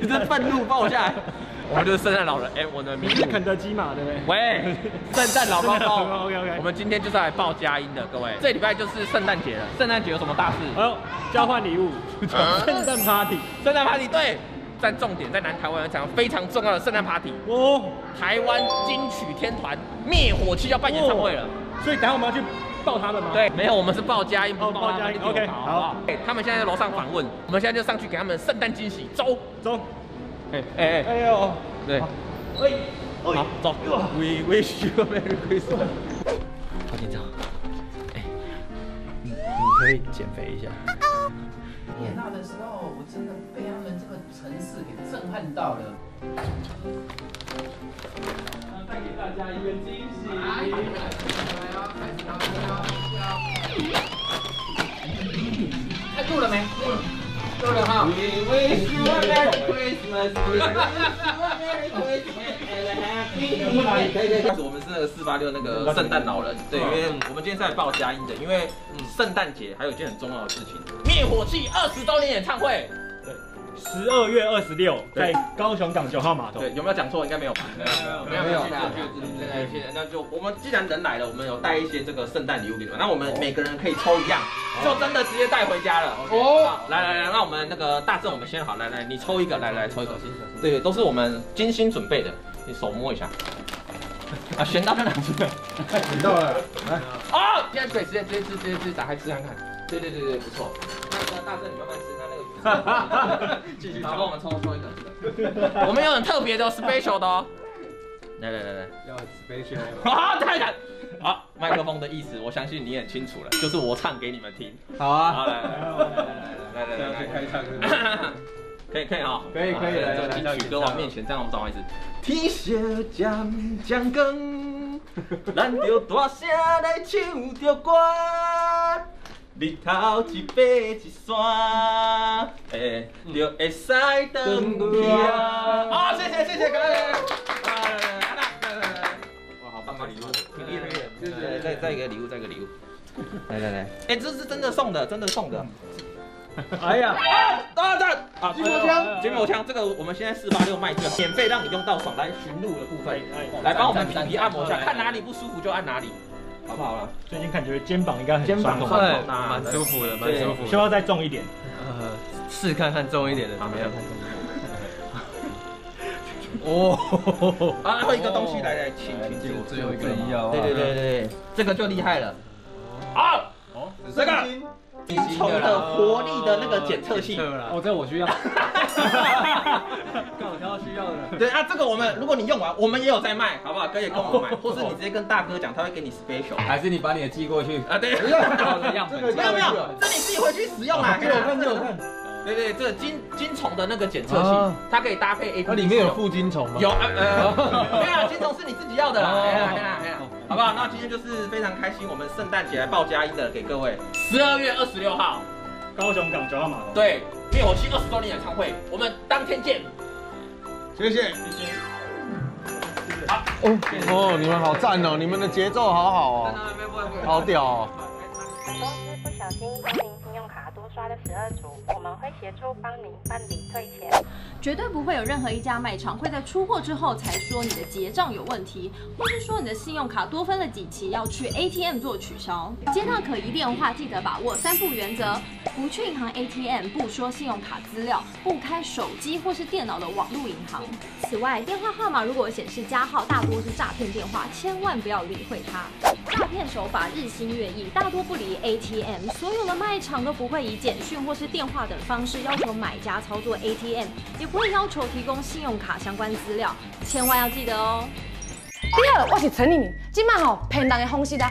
你这愤怒爆下来，我们就是圣诞老人。哎，我的名字是肯德基嘛，对不对？喂，圣诞老包包 OK，OK 我们今天就是来报佳音的，各位。这礼拜就是圣诞节了，圣诞节有什么大事？哎呦，交换礼物，圣诞 party，圣诞 party 对，在重点在南台湾有一场非常重要的圣诞 party，哦，台湾金曲天团灭火器要办演唱会了。所以等下我们要去抱他们吗？，对，没有，我们是报佳音，不是哦报他们报佳音 OK，搞好不好？哎，他们现在在楼上访问，我们现在就上去给他们圣诞惊喜，走。走，哎哎哎，哎呦，对，哎，好，走。We wish you a Merry Christmas。好紧张，哎，你你可以减肥一下。演那的时候，我真的被他们这个城市给震撼到了。带给大家一个惊喜。来，来哦，开始了，开录了没？录了哈。We wish you a Merry Christmas. We wish you a Merry Christmas and a Happy. 可以可以。开始我们是那个四八六那个圣诞老人，对，因为我们今天是来报佳音的，因为圣诞节还有一件很重要的事情，灭火器二十周年演唱会。对，十二月二十六在高雄港九号码头。对，有没有讲错？应该没有吧？没有没有没有。现在现在那就我们既然人来了，我们有带一些这个圣诞礼物给你们，那我们每个人可以抽一样，就真的直接带回家了。哦，来来来，那我们那个大正我们先好，来来你抽一个，来来抽一个，对，都是我们精心准备的，你手摸一下。啊，选到在哪去了？选到了，来，啊，现在可以直接直接直接直接打开吃看看。对对对对，不错。大哥，大正，你慢慢吃，那那个鱼。哈哈哈哈哈！继续，帮我们抽抽一个。我们有很特别的 special 的哦。来来来来，要 special。啊，太难。好，麦克风的意思，我相信你很清楚了，就是我唱给你们听。好啊。好，来来来来来来来来，开唱。可以可以啊，可以可以。在金曲歌王面前，这样我们找位置。天色渐渐光，咱就大声来唱着歌。日头一爬一山，诶，就会使登去啊！好，谢谢谢谢，感恩。来来来来来来来，哇，好棒的礼物，挺厉害的，谢谢。再再一个礼物，再一个礼物。来来来，哎，这是真的送的，真的送的。哎呀，啊啊啊！筋膜枪，筋膜枪，这个我们现在四八六卖这个，免费让你用到爽，来寻路的部分，哎来帮我们皮皮按摩一下，赞看哪里不舒服就按哪里，好不好了？最近看觉肩膀应该很肩膀酸痛酸对，蛮舒服的，蛮舒服的。需要再重一点。呃，试看看重一点的，啊，没有。哦，啊，还有一个东西，来来，请请请，最后一个要对对对对，这个就厉害了。啊，哦，这个你从一个活力的那个检测器。哦，这我需要，刚好挑到需要的。对啊，这个我们如果你用完，我们也有在卖，好不好？可以跟我们 买，或是你直接跟大哥讲，他会给你 special。还是你把你的寄过去？啊，对，好的样本没有没有，这你自己回去使用啊。给我看，给我看。对对，这个金金虫的那个检测器啊，它可以搭配 A P P。它里面有附金虫吗？有呃呃，没有，金虫是你自己要的啦，哦没有没有没有，好不好？那今天就是非常开心，我们圣诞节来报佳音的给各位，十二月二十六号，高雄港九号码头。对，灭火器二十周年演唱会，我们当天见。谢谢。谢谢。哦，你们好赞哦，你们的节奏好好哦，好屌哦。刷了十二组，我们会协助帮您办理退钱。绝对不会有任何一家卖场会在出货之后才说你的结账有问题，或是说你的信用卡多分了几期要去 ATM 做取消。接到可疑电话，记得把握三不原则：不去银行 ATM，不说信用卡资料，不开手机或是电脑的网络银行。此外，电话号码如果显示加号，大多是诈骗电话，千万不要理会它。诈骗手法日新月异，大多不离 ATM，所有的卖场都不会以简讯或是电话等方式要求买家操作 ATM，也不会要求提供信用卡相关资料，千万要记得哦。第二，我是陈丽敏。今麦吼骗人的方式啊，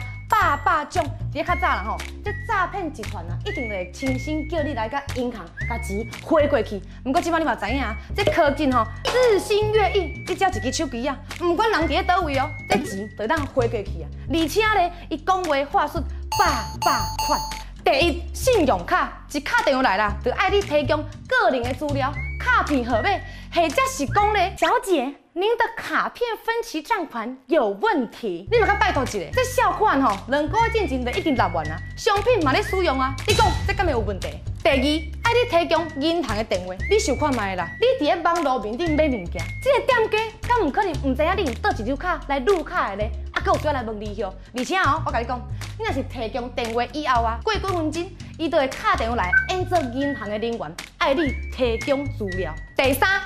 百种。伫较早啦吼，这诈骗集团啊，一定会亲身叫你来甲银行甲钱汇过去。毋过即摆你嘛知影啊，这科技吼日新月异，你只要一支手机啊，毋管人伫咧倒位哦，这钱就当汇过去啊。而且咧，伊讲话话术百百款。第一，信用卡一卡电话来啦，就爱你提供个人的资料、卡片号码，或者是讲咧，小姐，您的卡片分期账款有问题，你嘛甲拜托一下，这小款吼，两个月进前就已经六万啊，商品嘛在使用啊，你讲这敢会有问题？第二，爱你提供银行的电话，你想看卖啦，你伫咧网络面顶买物件，这个店家敢唔可能唔知影你用倒一张卡来入卡的咧？啊，搁有叫来问利息，而且哦，我甲你讲，你若是提供电话以后啊，过几分钟，伊就会敲电话来，按照银行的人员爱你提供资料。第三，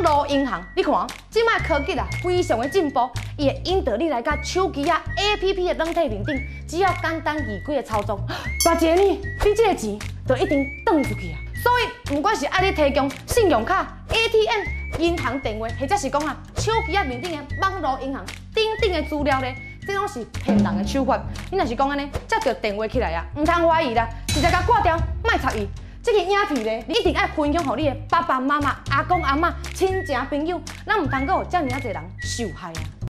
网络银行，你看，即卖科技啊非常的进步，伊会引导你来甲手机啊 A P P 的软体面顶，只要简单易举的操作，大姐呢，你这个钱就一定转出去啊。所以，不管是爱你提供信用卡、A T M、银行电话，或者是讲啊手机啊面顶的网络银行等等的资料咧，这拢是骗人的手法。你若是讲安尼，接到电话起来啊，唔通怀疑啦，直接甲挂掉，莫插伊。这个影片呢，你一定要分享给你的爸爸妈妈、阿公阿妈、亲戚朋友，咱唔通够有遮尔啊侪人受害啊！